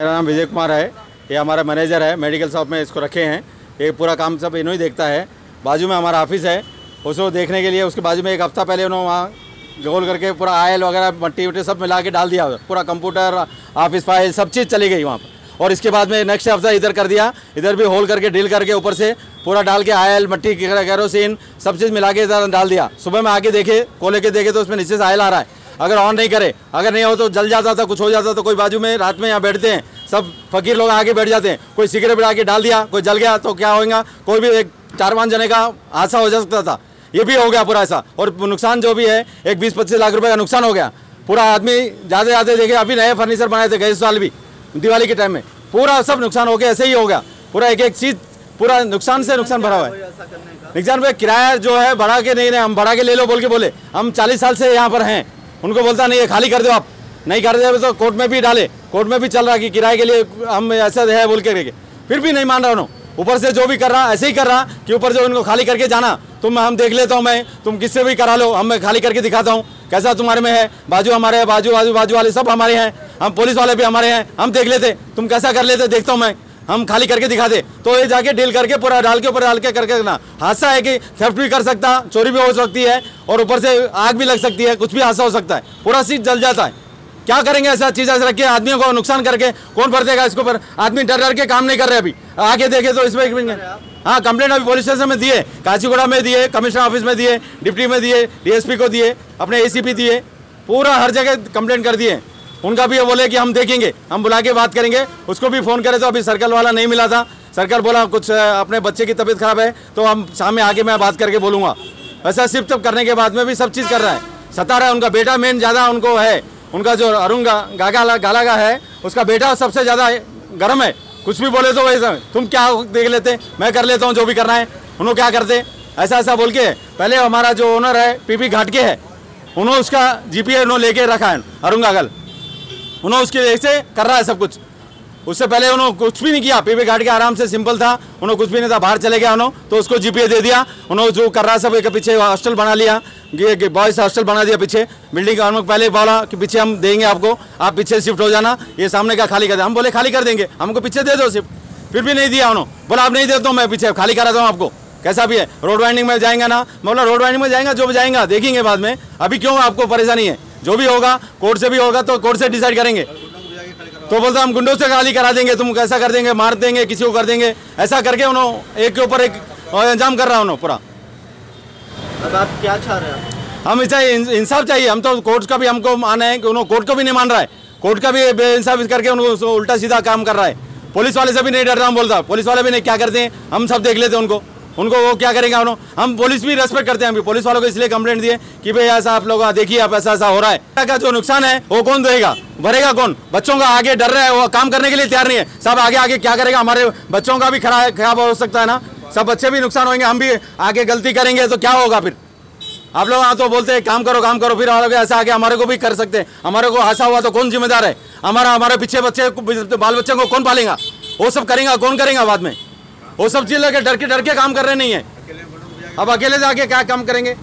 मेरा नाम विजय कुमार है। ये हमारा मैनेजर है, मेडिकल शॉप में इसको रखे हैं। ये पूरा काम सब इन्हों ही देखता है। बाजू में हमारा ऑफ़िस है। उसको देखने के लिए उसके बाजू में एक हफ़्ता पहले उन्होंने वहाँ गोल करके पूरा आयल वगैरह, मट्टी वट्टी सब मिला के डाल दिया। पूरा कंप्यूटर, ऑफ़िस फ़ाइल सब चीज़ चली गई वहाँ पर। और इसके बाद में नेक्स्ट हफ़्ता इधर कर दिया। इधर भी होल करके, ड्रिल करके ऊपर से पूरा डाल के आयल, मट्टी कैरोसिन सब चीज़ मिला के इधर डाल दिया। सुबह में आके देखे खोले के देखे तो उसमें नीचे से आयल आ रहा है। अगर ऑन नहीं करे, अगर नहीं हो तो जल जाता था, कुछ हो जाता तो कोई बाजू में, रात में यहाँ बैठते हैं, सब फकीर लोग आगे बैठ जाते हैं, कोई सिगरेट बढ़ा के डाल दिया, कोई जल गया तो क्या होगा कोई भी एक चार पाँच जने का हादसा हो जा सकता था, ये भी हो गया पूरा ऐसा। और नुकसान जो भी है, एक बीस पच्चीस लाख रुपये का नुकसान हो गया। पूरा आदमी जाते जाते देखे, अभी नए फर्नीचर बनाए थे गए साल भी, दिवाली के टाइम में। पूरा सब नुकसान हो गया, ऐसे ही हो गया। पूरा एक एक चीज़, पूरा नुकसान से नुकसान भरा हुआ है। नुकसान भाई, किराया जो है, बढ़ा के नहीं रहे, हम बढ़ा के ले लो, बोल के बोले, हम चालीस साल से यहाँ पर हैं। उनको बोलता, नहीं है खाली कर दो आप। नहीं कर दे तो कोर्ट में भी डाले। कोर्ट में भी चल रहा कि किराए के लिए हम ऐसा है बोल के फिर भी नहीं मान रहा उन्होंने। ऊपर से जो भी कर रहा, ऐसे ही कर रहा कि ऊपर से उनको खाली करके जाना। तुम, हम देख लेता हूँ मैं। तुम किससे भी करा लो। हम मैं खाली करके दिखाता हूँ। कैसा तुम्हारे में है? बाजू हमारे है, बाजू बाजू बाजू वाले सब हमारे हैं। हम पुलिस वाले भी हमारे हैं। हम देख लेते। तुम कैसा कर लेते, देखता हूँ मैं। हम खाली करके दिखा दे। तो ये जाके डील करके पूरा डाल के ऊपर डाल के करके ना हादसा है कि थेफ्ट भी कर सकता चोरी भी हो सकती है और ऊपर से आग भी लग सकती है कुछ भी हादसा हो सकता है। पूरा सीट जल जाता है। क्या करेंगे ऐसा चीज़ ऐसे रख आदमियों को नुकसान करके? कौन भर देगा इसके ऊपर? आदमी डर डर के काम नहीं कर रहे अभी। आगे देखे तो इसमें हाँ कंप्लेंट अभी पुलिस स्टेशन में दिए काचीगुड़ा में दिए कमिश्नर ऑफ़िस में दिए डिप्टी में दिए डीएसपी को दिए अपने एसीपी दिए। पूरा हर जगह कंप्लेंट कर दिए। उनका भी ये बोले कि हम देखेंगे, हम बुला के बात करेंगे। उसको भी फ़ोन करे तो अभी सर्कल वाला नहीं मिला था। सर्कल बोला, कुछ अपने बच्चे की तबीयत खराब है तो हम सामने आके मैं बात करके बोलूँगा। वैसा सिर्फ़ करने के बाद में भी सब चीज़ कर रहा है। सता रहा है, उनका बेटा मेन ज़्यादा उनको है। उनका जो अरुण गागा गाला है, उसका बेटा सबसे ज़्यादा गर्म है। कुछ भी बोले तो वैसा, तुम क्या देख लेते? मैं कर लेता हूँ जो भी करना है। उन्होंने क्या करते? ऐसा ऐसा बोल के, पहले हमारा जो ओनर है पीपी घाट के है उन्होंने उसका जीपीए उन्होंने लेके रखा है, अरुण गागल। उन्होंने उसके ऐसे कर रहा है सब कुछ। उससे पहले उन्होंने कुछ भी नहीं किया। पीपी घाट के आराम से सिंपल था। उन्होंने कुछ भी नहीं था। बाहर चले गया उन्होंने। तो उसको जीपीए दे दिया। उन्होंने जो कर रहा है सब एक पीछे हॉस्टल बना लिया। बॉयज़ हॉस्टल बना दिया पीछे। बिल्डिंग का हम पहले बोला कि पीछे हम देंगे आपको। आप पीछे शिफ्ट हो जाना। ये सामने का खाली कर दे। हम बोले, खाली कर देंगे। हमको पीछे दे दो शिफ्ट। फिर भी नहीं दिया उन्होंने। बोला, आप नहीं देता हूँ मैं पीछे खाली कराता हूँ आपको। कैसा भी है। रोड वाइंडिंग में जाएँगे ना। बोला रोड वाइंडिंग में जाएँगे, जो भी जाएँगे, देखेंगे बाद में। अभी क्यों आपको परेशानी है? जो भी होगा कोर्ट से भी होगा तो कोर्ट से डिसाइड करेंगे। तो बोलते हम गुंडों से खाली करा देंगे तुम कैसा कर देंगे मार देंगे किसी को कर देंगे। ऐसा करके उन्होंने एक के ऊपर एक अंजाम कर रहा उन्होंने पूरा। अब आप क्या चाह रहे हैं? हम इसे इंसाफ चाहिए। हम तो कोर्ट का भी हमको माना है कि उन्होंने कोर्ट को भी नहीं मान रहा है। कोर्ट का भी बेइंसाफ करके उनको उल्टा सीधा काम कर रहा है। पुलिस वाले से भी नहीं डर रहा हम बोलता पुलिस वाले भी नहीं क्या करते हैं? हम सब देख लेते हैं उनको। उनको वो क्या करेंगे उन्होंने हम पुलिस भी रेस्पेक्ट करते हैं पुलिस वालों को इसलिए कंप्लेंट दिए कि भाई ऐसा आप लोग देखिए आप, ऐसा ऐसा हो रहा है। का जो नुकसान है, वो कौन देगा? भरेगा कौन? बच्चों का आगे डर रहा है, वो काम करने के लिए तैयार नहीं है। सब आगे आगे क्या करेगा? हमारे बच्चों का भी खराब खराब हो सकता है ना। सब बच्चे भी नुकसान होंगे, हम भी आगे गलती करेंगे तो क्या होगा फिर? आप लोग तो बोलते हैं, काम करो काम करो। फिर और ऐसा आगे हमारे को भी कर सकते हैं। हमारे को हादसा हुआ तो कौन जिम्मेदार है? हमारा, हमारे पीछे बच्चे, बाल बच्चे को कौन पालेगा? वो सब करेगा, कौन करेगा बाद में? वो सब चीज़ लेकर डर के डर के काम कर रहे नहीं है। अब अकेले जाके क्या काम करेंगे?